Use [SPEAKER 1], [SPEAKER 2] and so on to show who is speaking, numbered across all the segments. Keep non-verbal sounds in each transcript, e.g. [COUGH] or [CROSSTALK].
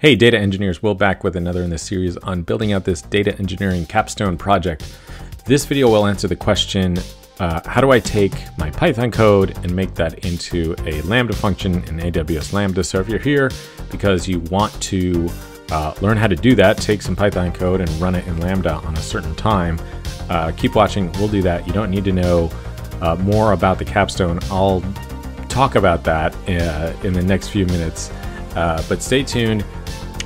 [SPEAKER 1] Hey data engineers, Will back with another in the series on building out this data engineering capstone project. This video will answer the question, uh, how do I take my Python code and make that into a Lambda function in AWS Lambda? So if you're here because you want to uh, learn how to do that, take some Python code and run it in Lambda on a certain time, uh, keep watching, we'll do that. You don't need to know uh, more about the capstone. I'll talk about that uh, in the next few minutes, uh, but stay tuned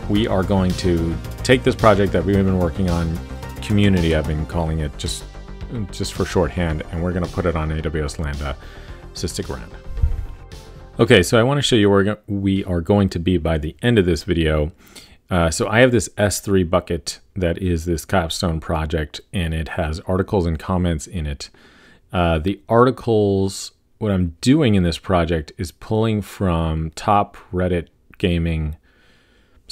[SPEAKER 1] we are going to take this project that we've been working on, community, I've been calling it just, just for shorthand, and we're going to put it on AWS Lambda. So stick around. Okay, so I want to show you where we are going to be by the end of this video. Uh, so I have this S3 bucket that is this capstone project, and it has articles and comments in it. Uh, the articles, what I'm doing in this project is pulling from top Reddit gaming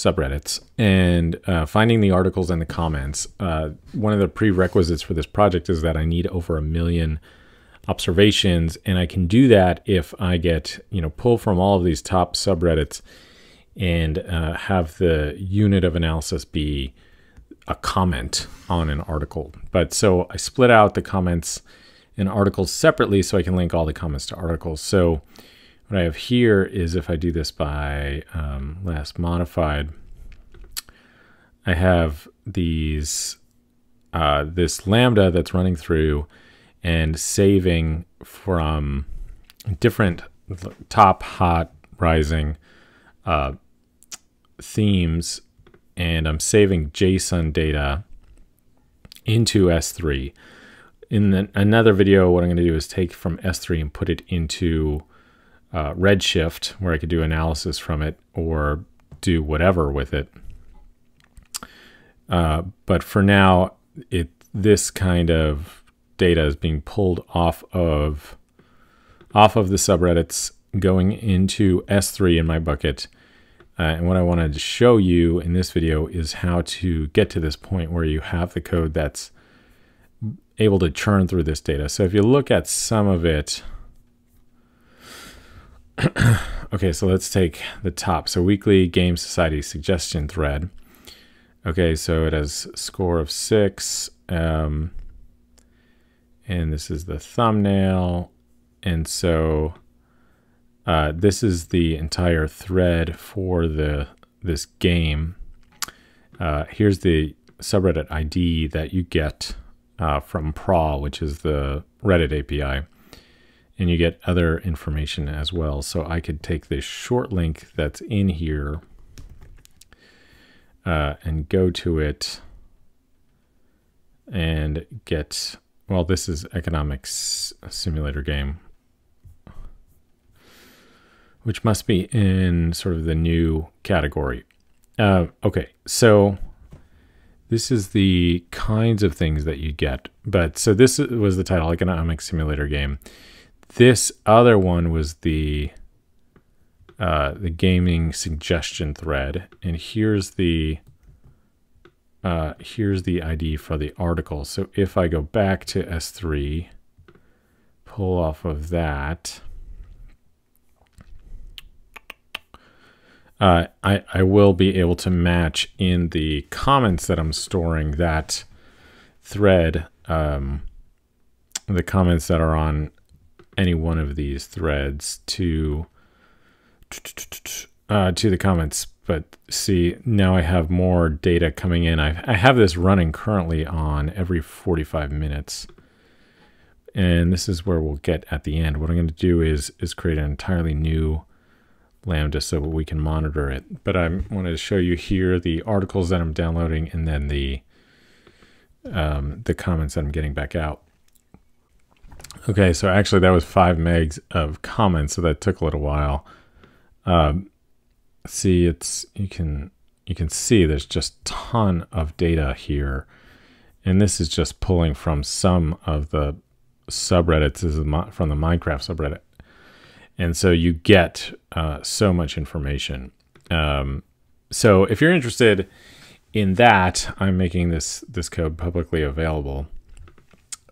[SPEAKER 1] subreddits and uh, finding the articles and the comments. Uh, one of the prerequisites for this project is that I need over a million observations, and I can do that if I get you know pull from all of these top subreddits and uh, have the unit of analysis be a comment on an article. But so I split out the comments and articles separately so I can link all the comments to articles. So what I have here is if I do this by um, last modified, I have these uh, this lambda that's running through and saving from different top hot rising uh, themes and I'm saving JSON data into S3. In the, another video, what I'm going to do is take from S3 and put it into uh, Redshift, where I could do analysis from it or do whatever with it. Uh, but for now, it this kind of data is being pulled off of off of the subreddits, going into S3 in my bucket. Uh, and what I wanted to show you in this video is how to get to this point where you have the code that's able to churn through this data. So if you look at some of it, [CLEARS THROAT] okay, so let's take the top. So weekly game society suggestion thread. Okay, so it has score of six. Um, and this is the thumbnail. And so uh, this is the entire thread for the this game. Uh, here's the subreddit ID that you get uh, from PRAW, which is the Reddit API. And you get other information as well. So I could take this short link that's in here uh, and go to it and get, well, this is economics simulator game, which must be in sort of the new category. Uh, okay, so this is the kinds of things that you get. But so this was the title, economic simulator game. This other one was the uh, the gaming suggestion thread, and here's the uh, here's the ID for the article. So if I go back to S3, pull off of that, uh, I, I will be able to match in the comments that I'm storing that thread, um, the comments that are on any one of these threads to uh, to the comments. But see, now I have more data coming in. I, I have this running currently on every 45 minutes. And this is where we'll get at the end. What I'm going to do is, is create an entirely new Lambda so we can monitor it. But I wanted to show you here the articles that I'm downloading and then the um, the comments that I'm getting back out. Okay, so actually that was five megs of comments, so that took a little while. Um, see, it's you can you can see there's just ton of data here, and this is just pulling from some of the subreddits. Is from the Minecraft subreddit, and so you get uh, so much information. Um, so if you're interested in that, I'm making this this code publicly available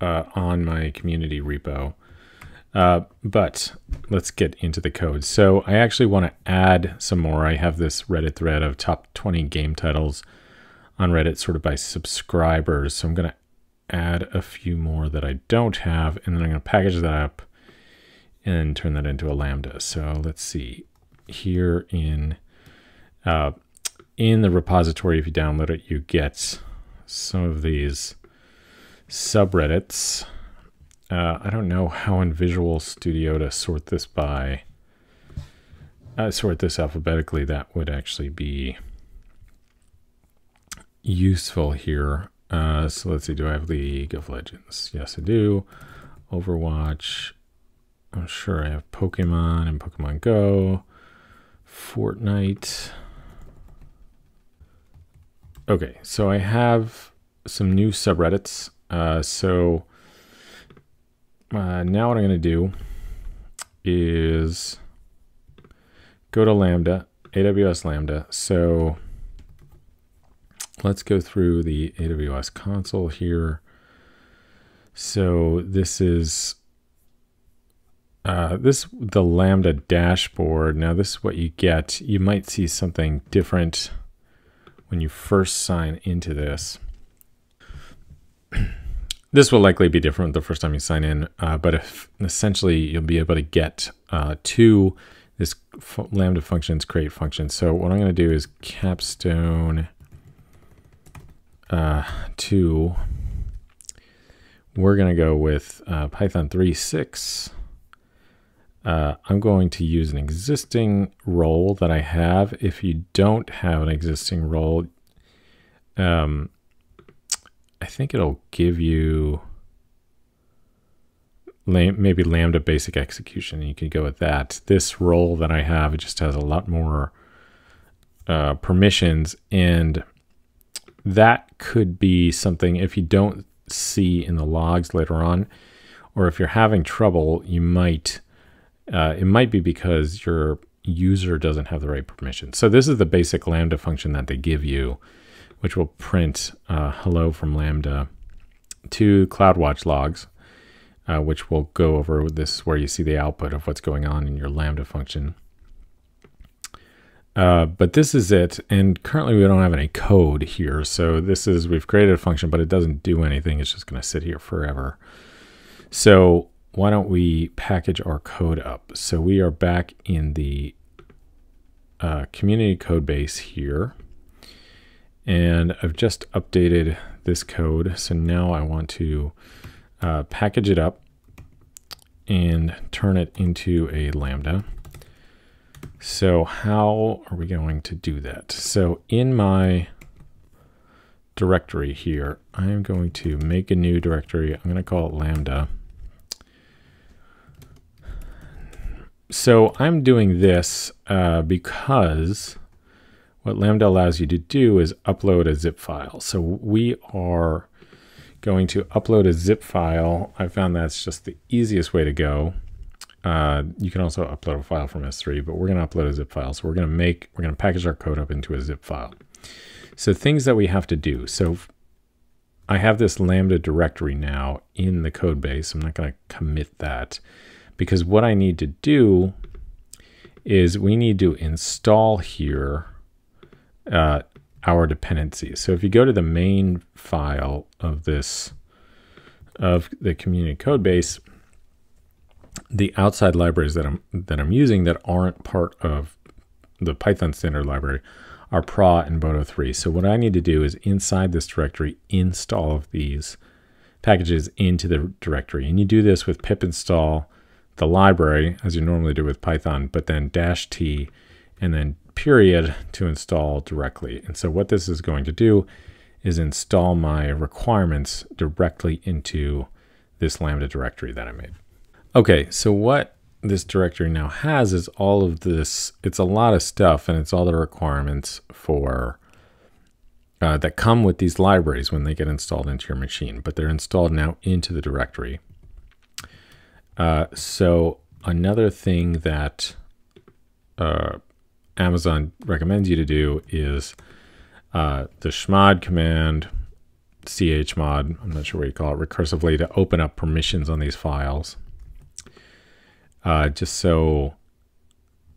[SPEAKER 1] uh, on my community repo. Uh, but let's get into the code. So I actually want to add some more. I have this Reddit thread of top 20 game titles on Reddit sorted by subscribers. So I'm going to add a few more that I don't have, and then I'm going to package that up and turn that into a Lambda. So let's see here in uh, in the repository, if you download it, you get some of these subreddits. Uh, I don't know how in Visual Studio to sort this by, uh, sort this alphabetically. That would actually be useful here. Uh, so let's see, do I have League of Legends? Yes, I do. Overwatch. I'm sure I have Pokemon and Pokemon Go. Fortnite. Okay, so I have some new subreddits. Uh, so uh, now what I'm going to do is go to Lambda, AWS Lambda. So let's go through the AWS console here. So this is uh, this the Lambda dashboard. Now this is what you get. You might see something different when you first sign into this. [CLEARS THROAT] this will likely be different the first time you sign in, uh, but if essentially you'll be able to get uh, to this Lambda functions create function. So what I'm going to do is capstone uh, 2. We're going to go with uh, Python 3.6 uh, I'm going to use an existing role that I have. If you don't have an existing role, um, I think it'll give you maybe Lambda basic execution. You could go with that. This role that I have, it just has a lot more uh, permissions and that could be something if you don't see in the logs later on, or if you're having trouble, you might uh, it might be because your user doesn't have the right permission. So this is the basic Lambda function that they give you, which will print uh, hello from Lambda to CloudWatch logs, uh, which will go over this where you see the output of what's going on in your Lambda function. Uh, but this is it, and currently we don't have any code here. So this is, we've created a function, but it doesn't do anything. It's just gonna sit here forever. So why don't we package our code up? So we are back in the uh, community code base here. And I've just updated this code. So now I want to uh, package it up and turn it into a Lambda. So how are we going to do that? So in my directory here, I'm going to make a new directory. I'm going to call it Lambda. so I'm doing this uh, because what Lambda allows you to do is upload a zip file. So we are going to upload a zip file. I found that's just the easiest way to go. Uh, you can also upload a file from S3, but we're going to upload a zip file. So we're going to make, we're going to package our code up into a zip file. So things that we have to do. So I have this Lambda directory now in the code base. I'm not going to commit that because what I need to do is we need to install here uh, our dependencies. So if you go to the main file of this, of the community code base, the outside libraries that I'm that I'm using that aren't part of the Python standard library are praw and boto3. So what I need to do is inside this directory install of these packages into the directory. And you do this with pip install the library as you normally do with Python, but then dash T and then period to install directly. And so what this is going to do is install my requirements directly into this Lambda directory that I made. Okay, so what this directory now has is all of this, it's a lot of stuff and it's all the requirements for uh, that come with these libraries when they get installed into your machine, but they're installed now into the directory. Uh, so another thing that uh, Amazon recommends you to do is uh, the chmod command, chmod, I'm not sure what you call it, recursively to open up permissions on these files. uh, just so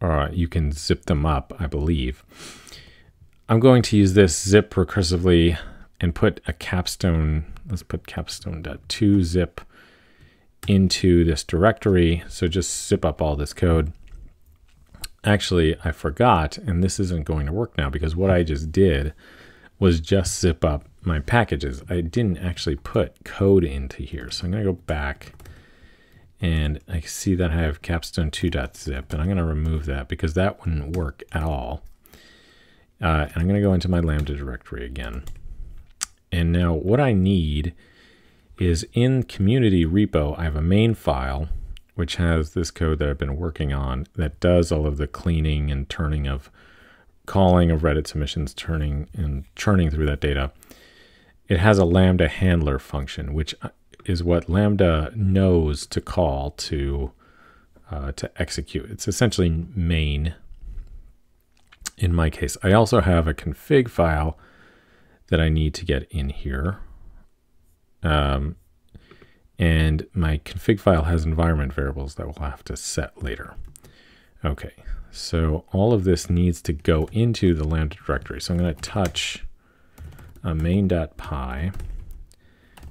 [SPEAKER 1] uh, you can zip them up, I believe. I'm going to use this zip recursively and put a capstone, let's put capstone.to zip into this directory. So just zip up all this code. Actually, I forgot, and this isn't going to work now because what I just did was just zip up my packages. I didn't actually put code into here. So I'm going to go back and I see that I have capstone2.zip and I'm going to remove that because that wouldn't work at all. Uh, and I'm going to go into my Lambda directory again. And now what I need is in community repo, I have a main file which has this code that I've been working on that does all of the cleaning and turning of calling of Reddit submissions, turning and churning through that data. It has a Lambda handler function, which is what Lambda knows to call to uh, to execute. It's essentially main in my case. I also have a config file that I need to get in here. Um, and my config file has environment variables that we'll have to set later. Okay, so all of this needs to go into the Lambda directory. So I'm going to touch a main.py, and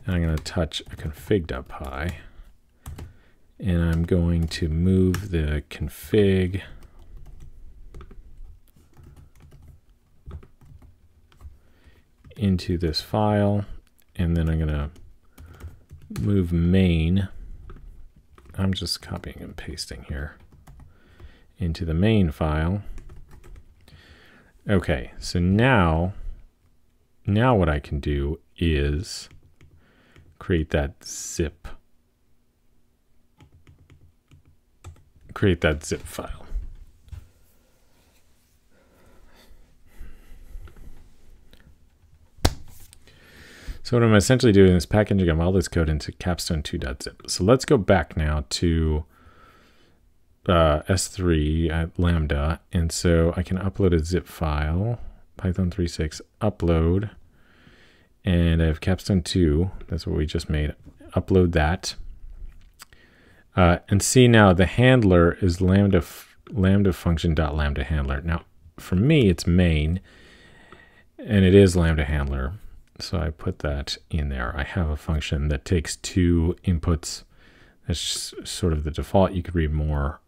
[SPEAKER 1] I'm going to touch a config.py, and I'm going to move the config into this file, and then I'm going to move main. I'm just copying and pasting here into the main file. Okay, so now, now what I can do is create that zip, create that zip file. So what I'm essentially doing is packaging all this code into capstone2.zip. So let's go back now to uh, S3 at Lambda. And so I can upload a zip file, Python 3.6, upload, and I have capstone 2. That's what we just made. Upload that. Uh, and see now the handler is lambda lambda function dot lambda handler. Now for me it's main, and it is lambda handler. So I put that in there. I have a function that takes two inputs. That's sort of the default. You could read more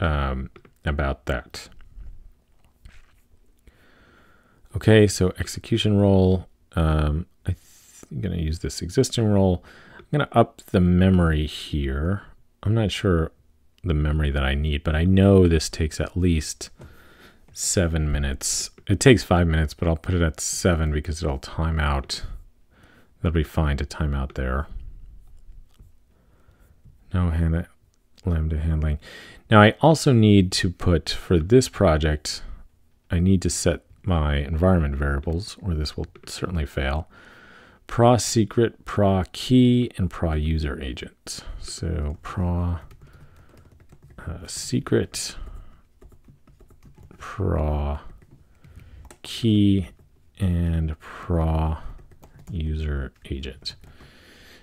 [SPEAKER 1] um, about that. Okay, so execution role. Um, I'm going to use this existing role. I'm going to up the memory here. I'm not sure the memory that I need, but I know this takes at least seven minutes. It takes five minutes, but I'll put it at seven because it'll time out. That'll be fine to time out there. No hand lambda handling. Now I also need to put for this project, I need to set my environment variables, or this will certainly fail. Praw secret, praw key, and praw user agent. So praw uh, secret praw key and praw user agent.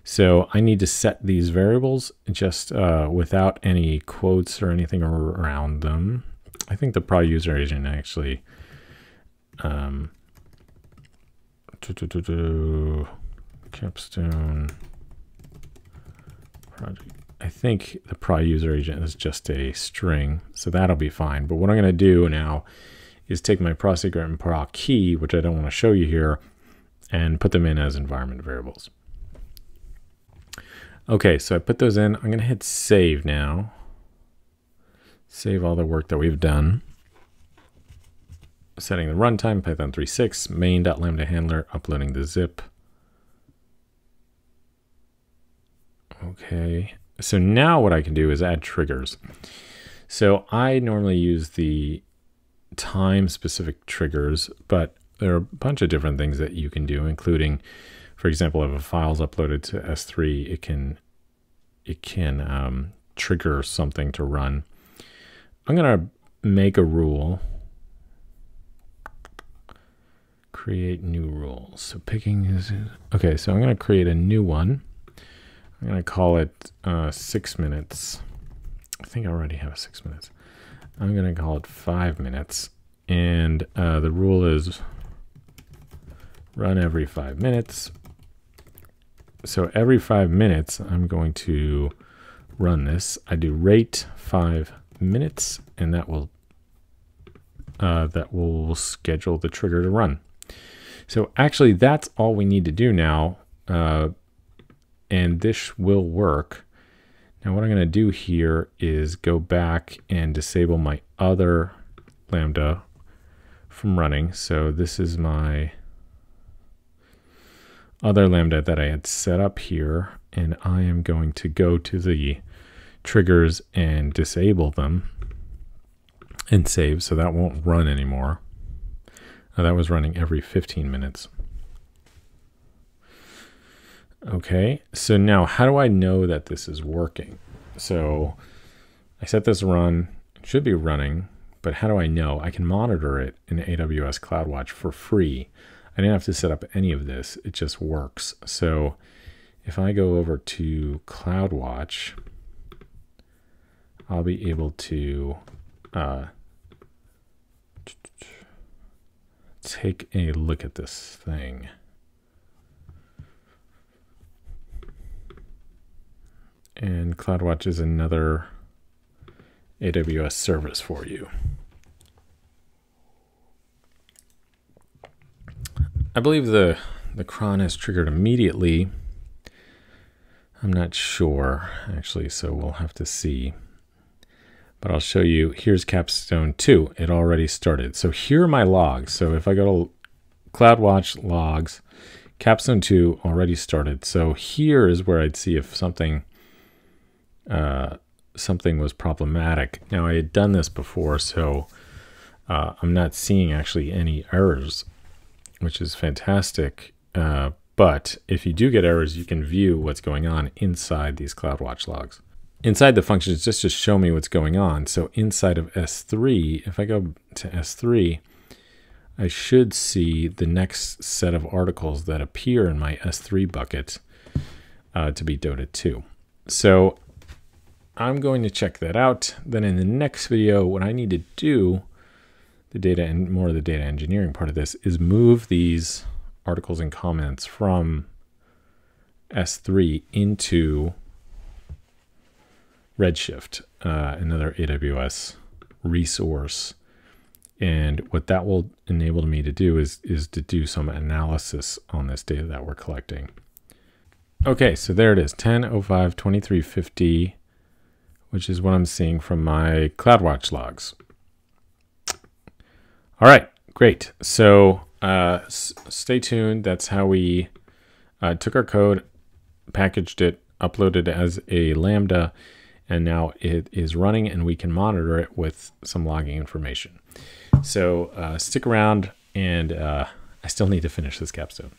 [SPEAKER 1] So I need to set these variables just uh, without any quotes or anything around them. I think the praw user agent actually um, capstone project I think the praw user agent is just a string, so that'll be fine. But what I'm going to do now is take my praw and praw key, which I don't want to show you here, and put them in as environment variables. Okay, so I put those in. I'm going to hit save now. Save all the work that we've done. Setting the runtime, Python 3.6, main.lambda handler, uploading the zip. Okay, so now what I can do is add triggers. So I normally use the time specific triggers, but there are a bunch of different things that you can do, including, for example, if a file's uploaded to S3, it can it can um, trigger something to run. I'm gonna make a rule. Create new rules. So picking is okay. So I'm gonna create a new one. I'm going to call it uh, six minutes. I think I already have six minutes. I'm going to call it five minutes. And uh, the rule is run every five minutes. So every five minutes, I'm going to run this. I do rate five minutes, and that will uh, that will schedule the trigger to run. So actually, that's all we need to do now, uh, and this will work. Now what I'm going to do here is go back and disable my other Lambda from running. So this is my other Lambda that I had set up here, and I am going to go to the triggers and disable them and save so that won't run anymore. Uh, that was running every 15 minutes. Okay, so now how do I know that this is working? So I set this run, it should be running, but how do I know? I can monitor it in AWS CloudWatch for free. I didn't have to set up any of this, it just works. So if I go over to CloudWatch, I'll be able to uh, take a look at this thing. And CloudWatch is another AWS service for you. I believe the, the cron is triggered immediately. I'm not sure, actually, so we'll have to see. But I'll show you, here's Capstone 2. It already started. So here are my logs. So if I go to CloudWatch logs, Capstone 2 already started. So here is where I'd see if something uh, something was problematic. Now I had done this before, so uh, I'm not seeing actually any errors, which is fantastic. Uh, but if you do get errors, you can view what's going on inside these CloudWatch logs. Inside the functions, just to show me what's going on. So inside of S3, if I go to S3, I should see the next set of articles that appear in my S3 bucket uh, to be Dota 2. So I'm going to check that out. Then in the next video, what I need to do, the data and more of the data engineering part of this, is move these articles and comments from S3 into Redshift, uh, another AWS resource. And what that will enable me to do is, is to do some analysis on this data that we're collecting. Okay, so there it is, 10.05, 2350 which is what I'm seeing from my CloudWatch logs. All right, great. So uh, stay tuned. That's how we uh, took our code, packaged it, uploaded it as a Lambda, and now it is running and we can monitor it with some logging information. So uh, stick around and uh, I still need to finish this capstone.